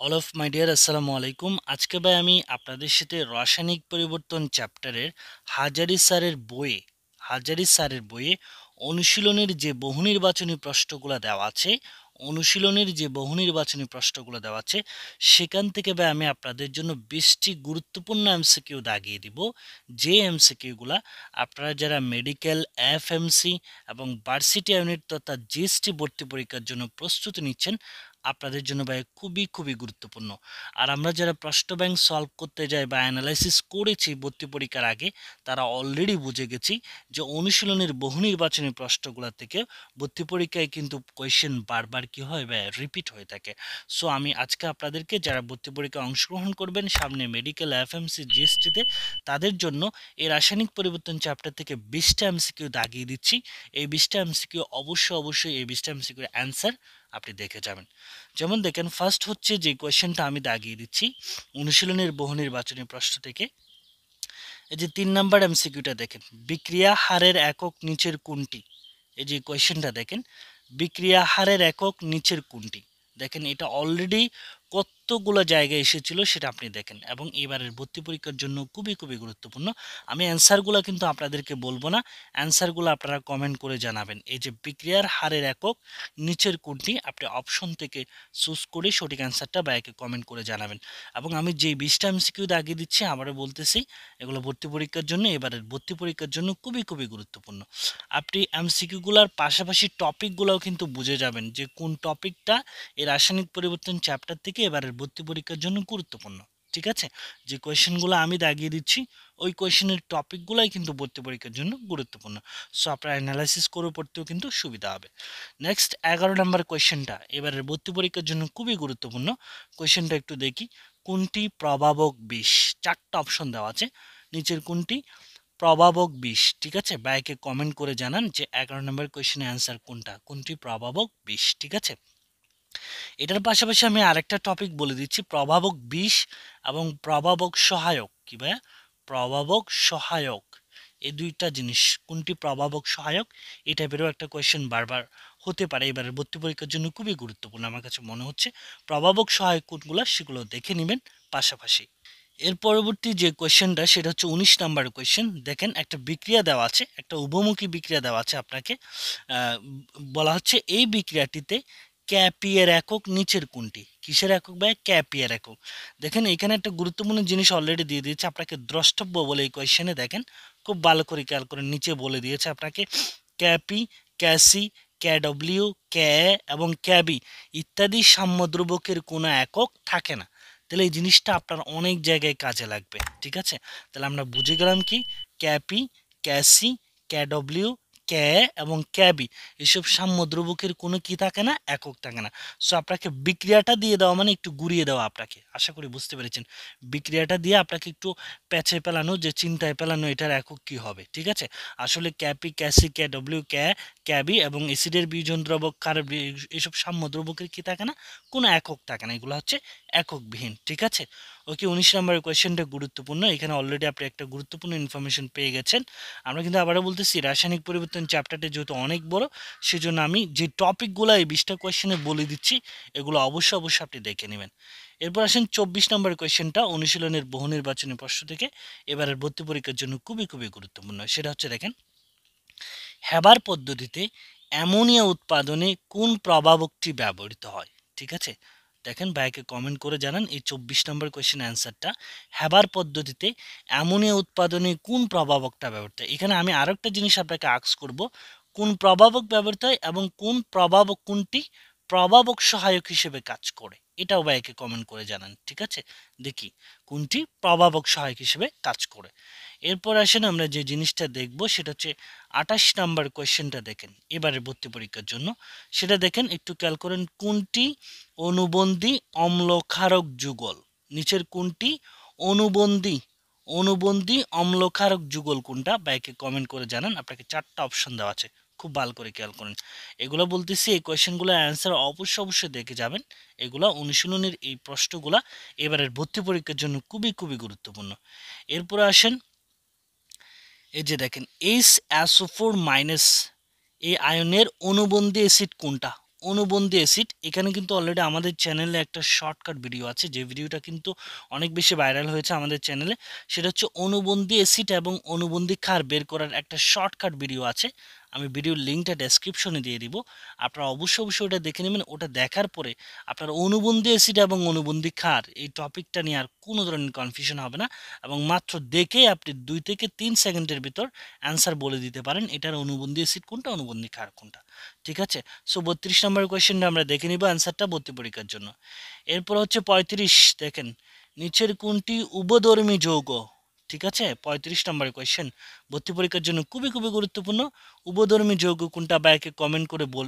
All of my dear আসসালামু আলাইকুম আজকে ভাই আমি আপনাদের সাথে রাসায়নিক পরিবর্তন চ্যাপ্টারের হাজারি স্যারের বইয়ে, হাজারি স্যারের বইয়ে অনুশীলনের যে বহু নির্বাচনী প্রশ্নগুলো দেওয়া আছে, অনুশীলনের যে বহু নির্বাচনী প্রশ্নগুলো দেওয়া আছে, সেখান থেকে ভাই আমি আপনাদের জন্য বেশটি গুরুত্বপূর্ণ এমসিকিউ দাগিয়ে দিব। যে এমসিকিউগুলা আপনারা যারা মেডিকেল এফএমসি এবং ভার্সিটি ইউনিট তথা জিএসটি ভর্তি পরীক্ষার জন্য প্রস্তুতি নিচ্ছেন আপনাদের জন্য ভাই খুবই খুবই গুরুত্বপূর্ণ। আর আমরা যারা প্রশ্ন ব্যাংক সলভ করতে যাই বা অ্যানালাইসিস করেছি ভর্তি পরীক্ষার আগে, তারা অলরেডি বুঝে গেছি যে অনুশীলনের বহু নির্বাচনী প্রশ্নগুলো থেকে ভর্তি পরীক্ষায় কিন্তু কোয়েশ্চেন বারবার কি হয় বা রিপিট হয়ে থাকে। সো আমি আজকে আপনাদেরকে যারা ভর্তি পরীক্ষায় অংশগ্রহণ করবেন, সামনে মেডিকেল এফএমসি জিএসটিতে তাদের জন্য এই রাসায়নিক পরিবর্তন চ্যাপ্টার থেকে বিশটা এমসিকিউ দাগিয়ে দিচ্ছি। এই বিশটা এমসিকিউ অবশ্যই অবশ্যই এই বিশটা এমসিকিউর অ্যান্সার আপনি দেখে যাবেন। যেমন দেখেন ফার্স্ট হচ্ছে যে কোয়েশ্চেনটা আমি দাগিয়ে দিচ্ছি, অনুশীলনের বহু নির্বাচনী প্রশ্ন থেকে। এই যে তিন নাম্বার এমসিকিউটা দেখেন, বিক্রিয়া হারের একক নিচের কোনটি? এই যে কোয়েশ্চেনটা দেখেন, বিক্রিয়া হারের একক নিচের কোনটি? দেখেন, এটা অলরেডি কতগুলো জায়গায় এসেছিল সেটা আপনি দেখেন এবং এবারের ভর্তি পরীক্ষার জন্য খুবই খুবই গুরুত্বপূর্ণ। আমি অ্যান্সারগুলো কিন্তু আপনাদেরকে বলব না। অ্যান্সারগুলো আপনারা কমেন্ট করে জানাবেন। এই যে বিক্রিয়ার হারের একক নিচের কোনটি, আপনি অপশন থেকে চুজ করে সঠিক অ্যান্সারটা বা একে কমেন্ট করে জানাবেন। এবং আমি যেই বিশটা এমসিকিউ দাগিয়ে দিচ্ছি আবারও বলতেছি, এগুলো ভর্তি পরীক্ষার জন্য, এবারের ভর্তি পরীক্ষার জন্য খুবই খুবই গুরুত্বপূর্ণ। আপনি এমসিকিউগুলোর পাশাপাশি টপিকগুলোও কিন্তু বুঝে যাবেন যে কোন টপিকটা এই রাসায়নিক পরিবর্তন চ্যাপ্টার থেকে এবারের ভর্তি পরীক্ষার জন্য গুরুত্বপূর্ণ, ঠিক আছে? যে কোয়েশ্চেনগুলো আমি দাগিয়ে দিচ্ছি, ওই কোয়েশ্চেনের টপিকগুলোই কিন্তু ভর্তি পরীক্ষার জন্য গুরুত্বপূর্ণ। সো আপনার অ্যানালাইসিস করে পড়তেও কিন্তু সুবিধা হবে। নেক্সট এগারো নম্বর কোয়েশ্চেনটা এবারের ভর্তি পরীক্ষার জন্য খুবই গুরুত্বপূর্ণ। কোয়েশ্চেনটা একটু দেখি। কোনটি প্রভাবক বিষ? চারটা অপশন দেওয়া আছে। নিচের কোনটি? প্রভাবক বিষ, ঠিক আছে? বাইকে কমেন্ট করে জানান যে এগারো নম্বর কোয়েশ্চেনের অ্যান্সার কোনটা? কোনটি প্রভাবক বিষ, ঠিক আছে? এটার পাশাপাশি আমি আরেকটা টপিক বলে দিচ্ছি, প্রভাবক বিষ এবং প্রভাবক সহায়ক। কি ভাই প্রভাবক সহায়ক। এই দুইটা জিনিস, কোনটি প্রভাবক সহায়ক? এই টাইপেরও একটা কোয়েশ্চেন বারবার হতে পারে। এবারের ভর্তি পরীক্ষার জন্য খুবই গুরুত্বপূর্ণ আমার কাছে মনে হচ্ছে, প্রভাবক সহায়ক কোনগুলো সেগুলো দেখে নেবেন পাশাপাশি। এর পরবর্তী যে কোয়েশ্চেনটা সেটা হচ্ছে উনিশ নাম্বার কোয়েশ্চেন দেখেন, একটা বিক্রিয়া দেওয়া আছে, একটা উভমুখী বিক্রিয়া দেওয়া আছে আপনাকে। বলা হচ্ছে এই বিক্রিয়াটিতে ক্যাপিয়ার একক নিচের কোনটি? কিসের একক বা ক্যাপিয়ার একক। দেখেন এখানে একটা গুরুত্বপূর্ণ জিনিস অলরেডি দিয়ে দিয়েছে, আপনাকে দ্রষ্টব্য বলে এই কোয়েশ্চেনে দেখেন, খুব ভালো করে খেয়াল করে নিচে বলে দিয়েছে আপনাকে। ক্যাপি, ক্যাসি, ক্যাডব্লিউ, ক্যা এবং ক্যাবি ইত্যাদি সাম্যদ্রব্যকের কোনো একক থাকে না। তাহলে এই জিনিসটা আপনার অনেক জায়গায় কাজে লাগবে, ঠিক আছে? তাহলে আমরা বুঝে গেলাম কি? ক্যাপি, ক্যাসি, ক্যাডব্লিউ ক্যা এবং ক্যাবি, এসব সাম্য দ্রবকের কোনো কি থাকে না, একক থাকে না। সো আপনাকে বিক্রিয়াটা দিয়ে দেওয়া মানে একটু ঘুরিয়ে দেওয়া আপনাকে। আশা করি বুঝতে পেরেছেন। বিক্রিয়াটা দিয়ে আপনাকে একটু প্যাচে পেলানো, যে চিন্তায় পেলানো, এটার একক কি হবে, ঠিক আছে? আসলে ক্যাপি, ক্যাসি ক্যা ডব্লিউ ক্যা, ক্যাবি এবং এসিডের বিজন দ্রবক কার এসব সাম্য দ্রবকের কি থাকে না, কোনো একক থাকে না। এগুলো হচ্ছে এককবিহীন, ঠিক আছে? ওকে উনিশ নম্বরের কোয়েশ্চেনটা গুরুত্বপূর্ণ। এখানে অলরেডি আপনি একটা গুরুত্বপূর্ণ ইনফরমেশন পেয়ে গেছেন। আমরা কিন্তু আবারও বলতেছি, রাসায়নিক পরিবর্তন চ্যাপ্টারটা যেহেতু অনেক বড়, সেজন্য আমি যে টপিকগুলো এই বিশটা কোয়েশ্চেনে বলে দিচ্ছি, এগুলো অবশ্যই অবশ্যই আপনি দেখে নেবেন। এরপর আসেন চব্বিশ নম্বর কোয়েশ্চেনটা, অনুশীলনের বহু নির্বাচনী প্রশ্ন থেকে এবারের ভর্তি পরীক্ষার জন্য খুবই খুবই গুরুত্বপূর্ণ। সেটা হচ্ছে দেখেন, হেবার পদ্ধতিতে অ্যামোনিয়া উৎপাদনে কোন প্রভাবকটি ব্যবহৃত হয়? ঠিক আছে? দেখেন ভাইকে কমেন্ট করে জানান এই চব্বিশ নম্বর কোয়েশ্চেন অ্যান্সারটা হ্যাবার পদ্ধতিতে অ্যামোনিয়া উৎপাদনে কোন প্রভাবকটা ব্যবহৃত? এখানে আমি আরও একটা জিনিস আপনাকে আক্স করব, কোন প্রভাবক ব্যবহৃত হয় এবং কোন প্রভাবক কোনটি প্রভাবক সহায়ক হিসেবে কাজ করে? এটাও ভাইকে কমেন্ট করে জানান, ঠিক আছে? দেখি কোনটি প্রভাবক সহায়ক হিসেবে কাজ করে। এরপর আসেন আমরা যে জিনিসটা দেখব, সেটা হচ্ছে আঠাশ নাম্বার কোয়েশ্চেনটা দেখেন এবারে ভর্তি পরীক্ষার জন্য। সেটা দেখেন, একটু খেয়াল করেন, কোনটি অনুবন্ধী অম্লক্ষারক যুগল? নিচের কোনটি অনুবন্ধী অনুবন্ধী অম্লক্ষারক যুগল কোনটা? বাইকে কমেন্ট করে জানান, আপনাকে চারটা অপশন দেওয়া আছে। খুব ভালো করে খেয়াল করেন। এগুলো বলতেছি, এই কোয়েশ্চেনগুলোর অ্যান্সার অবশ্যই অবশ্যই দেখে যাবেন। এগুলো অনুশীলনের এই প্রশ্নগুলো এবারের ভর্তি পরীক্ষার জন্য খুবই খুবই গুরুত্বপূর্ণ। এরপরে আসেন, এই যে দেখেন এইচ অ্যাসোফোর মাইনাস এই আয়নের অনুবন্ধী অ্যাসিড কোনটা? অনুবন্ধী অ্যাসিড এখানে কিন্তু অলরেডি আমাদের চ্যানেলে একটা শর্টকাট ভিডিও আছে। যে ভিডিওটা কিন্তু অনেক বেশি ভাইরাল হয়েছে আমাদের চ্যানেলে সেটা হচ্ছে অনুবন্ধী অ্যাসিড এবং অনুবন্ধী ক্ষার বের করার একটা শর্টকাট ভিডিও আছে। আমি ভিডিওর লিঙ্কটা ডেসক্রিপশনে দিয়ে দিব। আপনারা অবশ্যই অবশ্যই ওটা দেখে নেবেন। ওটা দেখার পরে আপনার অনুবন্ধী অ্যাসিড এবং অনুবন্ধী ক্ষার, এই টপিকটা নিয়ে আর কোনো ধরনের কনফিউশন হবে না। এবং মাত্র দেখে আপনি দুই থেকে তিন সেকেন্ডের ভিতর অ্যান্সার বলে দিতে পারেন, এটার অনুবন্ধী অ্যাসিড কোনটা, অনুবন্ধী ক্ষার কোনটা। ঠিক আছে? সো বত্রিশ নম্বর কোয়েশ্চেনটা আমরা দেখে নিব অ্যান্সারটা ভর্তি পরীক্ষার জন্য। এরপর হচ্ছে পঁয়ত্রিশ, দেখেন। নিচের কোনটি উভধর্মী যৌগ? ঠিক আছে? পঁয়ত্রিশ নম্বর কোয়েশ্চেন ভর্তি পরীক্ষার জন্য খুবই খুবই গুরুত্বপূর্ণ। উপধর্মী যৌগ কোনটা বাইকে কমেন্ট করে বল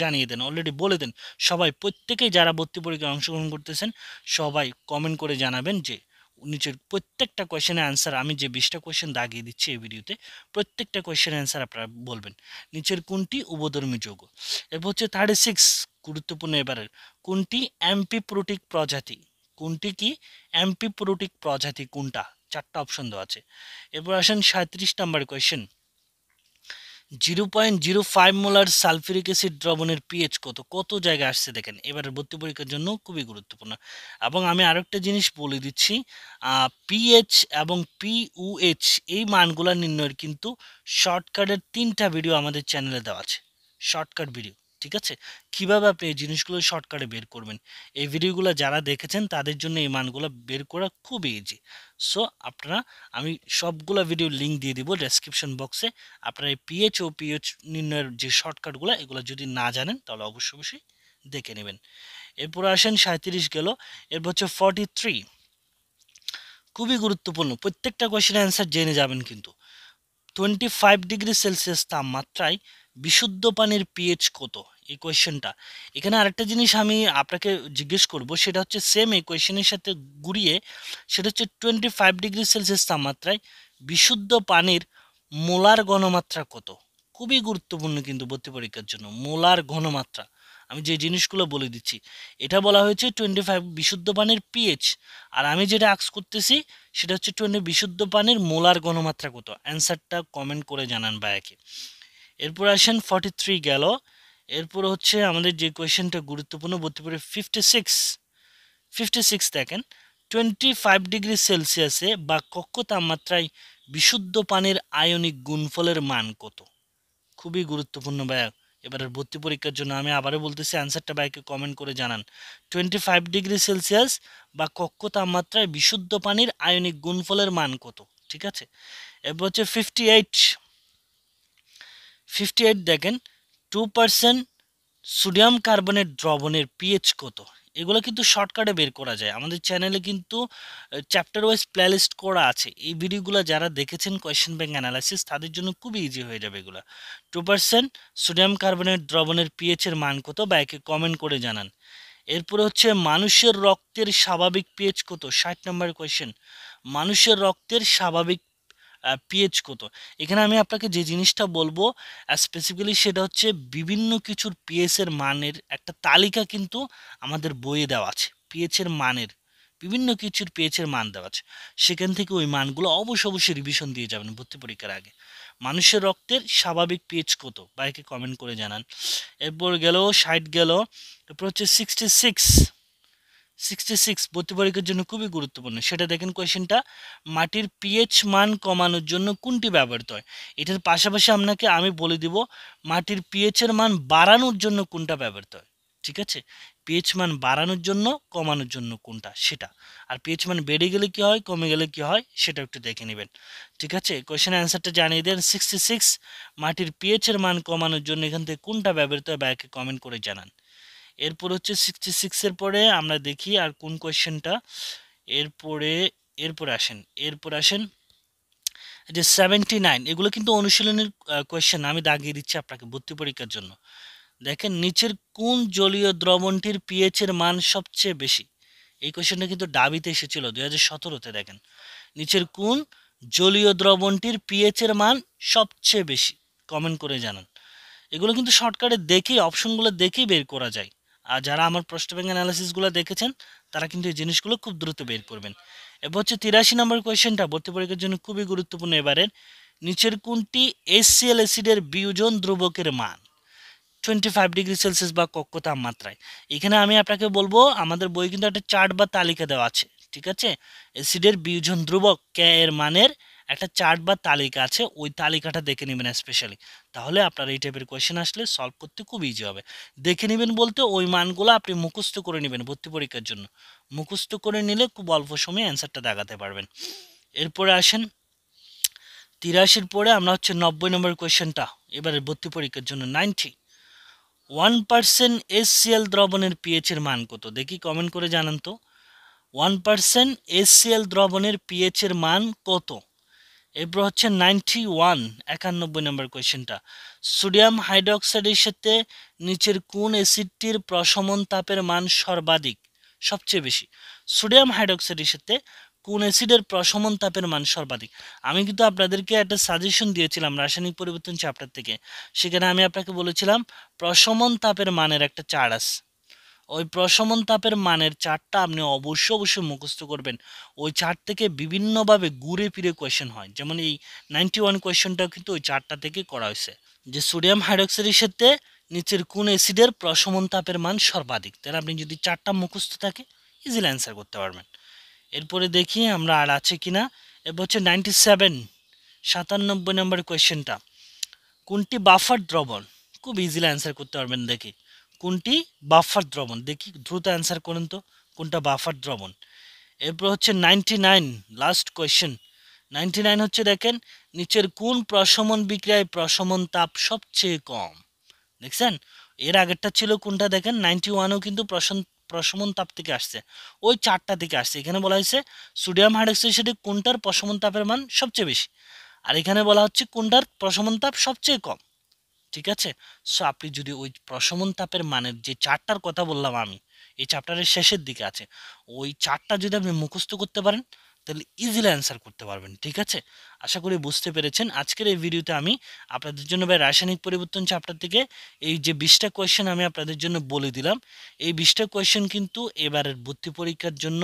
জানিয়ে দেন। অলরেডি বলে দেন। সবাই, প্রত্যেকেই যারা ভর্তি পরীক্ষায় অংশগ্রহণ করতেছেন, সবাই কমেন্ট করে জানাবেন যে, নিচের প্রত্যেকটা কোয়েশ্চেনের অ্যান্সার আমি যে বিশটা কোয়েশ্চেন দাগিয়ে দিচ্ছি এই ভিডিওতে প্রত্যেকটা কোয়েশ্চেনের অ্যান্সার আপনারা বলবেন। নিচের কোনটি? উপধর্মী যৌগ এরপর হচ্ছে থার্টি সিক্স গুরুত্বপূর্ণ এবারের। কোনটি? অ্যাম্পিপ্রোটিক প্রজাতি। কোনটি কি? অ্যাম্পিপ্রোটিক প্রজাতি কোনটা? চারটা অপশন দেওয়া আছে। এরপর আসেন সাঁত্রিশ number question zero point zero five molar sulphuric acid দ্রবণের পিএইচ কত? কত জায়গায় আসছে দেখেন? এবারে ভর্তি পরীক্ষার জন্য খুবই গুরুত্বপূর্ণ। এবং আমি আরেকটা জিনিস বলে দিচ্ছি পিএইচ এবং পিউএইচ এই মানগুলো নির্ণয়ের কিন্তু শর্টকাটের তিনটা ভিডিও আমাদের চ্যানেলে দেওয়া আছে। শর্টকাট ভিডিও ঠিক আছে? কীভাবে আপনি এই জিনিসগুলো শর্টকাটে বের করবেন? এই ভিডিওগুলো যারা দেখেছেন, তাদের জন্য এই মানগুলো বের করা খুব ইজি সো আপনারা, আমি সবগুলো ভিডিও লিঙ্ক দিয়ে দিব ডেসক্রিপশন বক্সে আপনারা এই পিএইচ ও পিএইচ নির্ণয়ের যে শর্টকাটগুলো এগুলো যদি না জানেন, তাহলে অবশ্যই অবশ্যই দেখে নেবেন। এরপর আসেন সাঁত্রিশ গেল। এরপর হচ্ছে ফর্টি থ্রি খুবই গুরুত্বপূর্ণ। প্রত্যেকটা কোয়েশ্চেনের অ্যান্সার জেনে যাবেন কিন্তু। টোয়েন্টি ফাইভ ডিগ্রি সেলসিয়াস তাপমাত্রায় বিশুদ্ধ পানির পিএইচ কত? এই কোয়েশ্চেনটা এখানে আরেকটা জিনিস আমি আপনাকে জিজ্ঞেস করব, সেটা হচ্ছে সেম এই কোয়েশ্চেনের সাথে ঘুরিয়ে, সেটা হচ্ছে টোয়েন্টি ফাইভ ডিগ্রি সেলসিয়াস তাপমাত্রায় বিশুদ্ধ পানির মোলার ঘনমাত্রা কত? খুবই গুরুত্বপূর্ণ কিন্তু ভর্তি পরীক্ষার জন্য, মোলার ঘনমাত্রা। আমি যে জিনিসগুলো বলে দিচ্ছি, এটা বলা হয়েছে টোয়েন্টি ফাইভ বিশুদ্ধ পানির পিএইচ আর আমি যেটা আক্স করতেছি, সেটা হচ্ছে টোয়েন্টি বিশুদ্ধ পানির মোলার ঘনমাত্রা কত? অ্যান্সারটা কমেন্ট করে জানান বায়াকে এরপর আসেন ফর্টি থ্রি গেল। এরপর হচ্ছে আমাদের যে কোয়েশ্চেনটা গুরুত্বপূর্ণ বলতে পারে ফিফটি সিক্স ফিফটি সিক্স দেখেন টোয়েন্টি ফাইভ ডিগ্রি সেলসিয়াসে বা কক্ষ তাপমাত্রায় বিশুদ্ধ পানির আয়নিক গুণফলের মান কত? খুবই গুরুত্বপূর্ণ ভাইয়া। এবারের ভর্তি পরীক্ষার জন্য আমি আবারও বলতেছি অ্যান্সারটা ভাইকে কমেন্ট করে জানান। টোয়েন্টি ফাইভ ডিগ্রি সেলসিয়াস বা কক্ষ তাপমাত্রায় বিশুদ্ধ পানির আয়নিক গুণফলের মান কত? ঠিক আছে? এরপর হচ্ছে ফিফটি এইট ফিফটি এইট দেখেন টু পার্সেন্ট সোডিয়াম কার্বনের দ্রবণের পিএইচ কত? এগুলো কিন্তু শর্টকাটে বের করা যায়। আমাদের চ্যানেলে কিন্তু চ্যাপ্টার ওয়াইজ প্লেলিস্ট করা আছে। এই ভিডিওগুলো যারা দেখেছেন কোয়েশ্চেন ব্যাংক অ্যানালাইসিস তাদের জন্য খুবই ইজি হয়ে যাবে এগুলো। টু পার্সেন্ট সোডিয়াম কার্বনের দ্রবণের পিএইচের মান কত? বা একে কমেন্ট করে জানান। এরপরে হচ্ছে, মানুষের রক্তের স্বাভাবিক পিএইচ কত? ষাট নম্বর কোয়েশ্চেন মানুষের রক্তের স্বাভাবিক পিএইচ কত। এখানে আমি আপনাকে যে জিনিসটা বলব স্পেসিফিক্যালি সেটা হচ্ছে বিভিন্ন কিছুর পিএইচের মানের একটা তালিকা কিন্তু আমাদের বইয়ে দেওয়া আছে। পিএইচের মানের, বিভিন্ন কিছুর পিএইচের মান দেওয়া আছে। সেখান থেকে ওই মানগুলো অবশ্যই অবশ্যই রিভিশন দিয়ে যাবেন ভর্তি পরীক্ষার আগে। মানুষের রক্তের স্বাভাবিক পিএইচ কত? বাইকে কমেন্ট করে জানান। এরপর গেল ষাট গেল, এরপর হচ্ছে সিক্সটি সিক্স সিক্সটি সিক্স ভর্তি জন্য খুবই গুরুত্বপূর্ণ। সেটা দেখেন কোয়েশ্চেনটা মাটির পিএইচ মান কমানোর জন্য কোনটি ব্যবহৃত হয়? এটার পাশাপাশি আপনাকে আমি বলে দিব, মাটির পিএইচের মান বাড়ানোর জন্য কোনটা ব্যবহৃত হয়? ঠিক আছে? পিএইচ মান বাড়ানোর জন্য, কমানোর জন্য কোনটা? সেটা। আর পিএইচ মান বেড়ে গেলে কী হয়? কমে গেলে কী হয়? সেটা একটু দেখে নেবেন। ঠিক আছে? কোয়েশ্চেন অ্যান্সারটা জানিয়ে দেন। সিক্সটি সিক্স মাটির পিএইচের মান কমানোর জন্য এখান থেকে কোনটা ব্যবহৃত হয়? বা কমেন্ট করে জানান। এরপর হচ্ছে সিক্সটি সিক্সের পরে আমরা দেখি আর কোন কোয়েশ্চেনটা এরপরে, এরপর আসেন এরপর আসেন যে সেভেন্টি নাইন এগুলো কিন্তু অনুশীলনের কোয়েশ্চেন আমি দাগিয়ে দিচ্ছি আপনাকে ভর্তি পরীক্ষার জন্য। দেখেন নিচের কোন জলীয় দ্রবণটির পিএইচের মান সবচেয়ে বেশি? এই কোয়েশ্চেনটা কিন্তু ডাবিতে এসেছিল দুই হাজার সতেরোতে, দেখেন। নিচের কোন জলীয় দ্রবণটির পিএইচের মান সবচেয়ে বেশি? কমেন্ট করে জানান। এগুলো কিন্তু শর্টকাটে দেখেই অপশনগুলো দেখেই বের করা যায়। আর যারা আমার প্রশ্ন ব্যাংক অ্যানালাইসিসগুলো দেখেছেন, তারা কিন্তু এই জিনিসগুলো খুব দ্রুত বের করবেন। এবার হচ্ছে তিরাশি নম্বর কোয়েশ্চেনটা ভর্তি পরীক্ষার জন্য খুবই গুরুত্বপূর্ণ এবারের। নিচের কোনটি এসসিএল অ্যাসিডের বিয়োজন ধ্রুবকের মান? টোয়েন্টি ফাইভ ডিগ্রি সেলসিয়াস বা কক্ষ তাপমাত্রায়। এখানে আমি আপনাকে বলব, আমাদের বই কিন্তু একটা চার্ট বা তালিকা দেওয়া আছে, ঠিক আছে? অ্যাসিডের বিয়োজন ধ্রুবক কে এর মানের একটা চার্ট বা তালিকা আছে, ওই তালিকাটা দেখে নেবেন স্পেশালি তাহলে আপনার এই টাইপের কোয়েশ্চেন আসলে সলভ করতে খুব ইজি হবে। দেখে নেবেন বলতে ওই মানগুলো আপনি মুখস্থ করে নেবেন ভর্তি পরীক্ষার জন্য। মুখস্থ করে নিলে খুব অল্প সময়ে অ্যান্সারটা দেখাতে পারবেন। এরপরে আসেন, তিরাশির পরে আমরা হচ্ছে নব্বই নম্বর কোয়েশ্চেনটা এবারে ভর্তি পরীক্ষার জন্য নাইনটি ওয়ান পার্সেন্ট এসসিএল দ্রবণের পিএইচের মান কত? দেখি কমেন্ট করে জানান তো। ওয়ান পার্সেন্ট এসসিএল দ্রবণের পিএইচের মান কত? এরপর হচ্ছে নাইনটি ওয়ান একানব্বই নম্বর কোয়েশ্চেনটা সোডিয়াম হাইড্রোক্সাইডের সাথে নিচের কোন অ্যাসিডটির প্রশমন তাপের মান সর্বাধিক? সবচেয়ে বেশি। সোডিয়াম হাইড্রোক্সাইডের সাথে কোন অ্যাসিডের প্রশমন তাপের মান সর্বাধিক? আমি কিন্তু আপনাদেরকে একটা সাজেশন দিয়েছিলাম রাসায়নিক পরিবর্তন চ্যাপ্টার থেকে। সেখানে আমি আপনাকে বলেছিলাম, প্রশমন তাপের মানের একটা চার্ট আছে। ওই প্রশমন তাপের মানের চার্টটা আপনি অবশ্যই অবশ্যই মুখস্থ করবেন। ওই চার্ট থেকে বিভিন্নভাবে ঘুরে ফিরে কোয়েশ্চেন হয়। যেমন এই নাইনটি ওয়ান কোয়েশ্চেনটাও কিন্তু ওই চার্টটা থেকে করা হয়েছে। যে সোডিয়াম হাইড্রোক্সাইডের সাথে নিচের কোন অ্যাসিডের প্রশমন তাপের মান সর্বাধিক। তাহলে আপনি যদি চারটা মুখস্থ থাকে ইজিলি অ্যান্সার করতে পারবেন। এরপরে দেখি আমরা আর আছে কিনা। এবার হচ্ছে নাইনটি সেভেন সাতানব্বই নম্বর কোয়েশ্চেনটা কোনটি বাফার দ্রবণ? খুব ইজিলি অ্যান্সার করতে পারবেন দেখি। কোনটি? বাফার দ্রবণ। দেখি, দ্রুত অ্যান্সার করুন তো, কোনটা বাফার দ্রবণ? এরপর হচ্ছে ninety nine last question ninety nine হচ্ছে দেখেন, নিচের কোন প্রশমন বিক্রিয়ায় প্রশমন তাপ সবচেয়ে কম? দেখছেন? এর আগেরটা ছিল কোনটা দেখেন? নাইনটি ওয়ানও কিন্তু প্রশন, প্রশমন তাপ থেকে আসছে। ওই চারটা থেকে আসছে। এখানে বলা হয়েছে সোডিয়াম হাইড্রোক্সাইড কোনটার প্রশমন তাপের মান সবচেয়ে বেশি? আর এখানে বলা হচ্ছে কোনটার প্রশমন তাপ সবচেয়ে কম? ঠিক আছে? সো আপনি যদি ওই প্রশমন তাপের মানের যে চারটার কথা বললাম আমি, এই চ্যাপ্টারের শেষের দিকে আছে, ওই চারটা যদি আপনি মুখস্থ করতে পারেন, তাহলে ইজিলি অ্যান্সার করতে পারবেন, ঠিক আছে? আশা করি বুঝতে পেরেছেন। আজকের এই ভিডিওতে আমি আপনাদের জন্য ভাই রাসায়নিক পরিবর্তন চ্যাপ্টার থেকে এই যে বিশটা কোয়েশ্চেন আমি আপনাদের জন্য বলে দিলাম। এই বিশটা কোয়েশ্চেন কিন্তু এবারের ভর্তি পরীক্ষার জন্য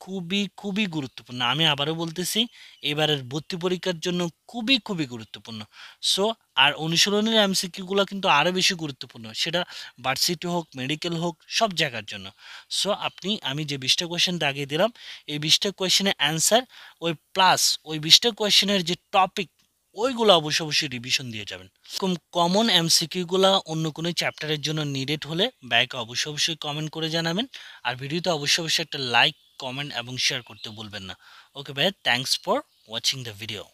খুবই খুবই গুরুত্বপূর্ণ। আমি আবারও বলতেছি, এবারের ভর্তি পরীক্ষার জন্য খুবই খুবই গুরুত্বপূর্ণ। সো আর অনুশীলনের এমসিকিউগুলো কিন্তু আরও বেশি গুরুত্বপূর্ণ। সেটা ভার্সিটি হোক মেডিকেল হোক, সব জায়গার জন্য। সো আপনি, আমি যে বিশটা কোয়েশ্চেন দাগিয়ে দিলাম, এই বিশটা কোয়েশ্চেনের অ্যান্সার ওই প্লাস ওই বিশটা কোয়েশ্চেনের যে টপিক ওইগুলো অবশ্যই অবশ্যই রিভিশন দিয়ে যাবেন। এরকম কমন এমসিকিউগুলো অন্য কোনো চ্যাপ্টারের জন্য নিডেড হলে, ব্যাকে অবশ্যই অবশ্যই কমেন্ট করে জানাবেন। আর ভিডিওতে অবশ্যই অবশ্যই একটা লাইক কমেন্ট এবং শেয়ার করতে ভুলবেন না। ওকে ভাই thanks for watching the video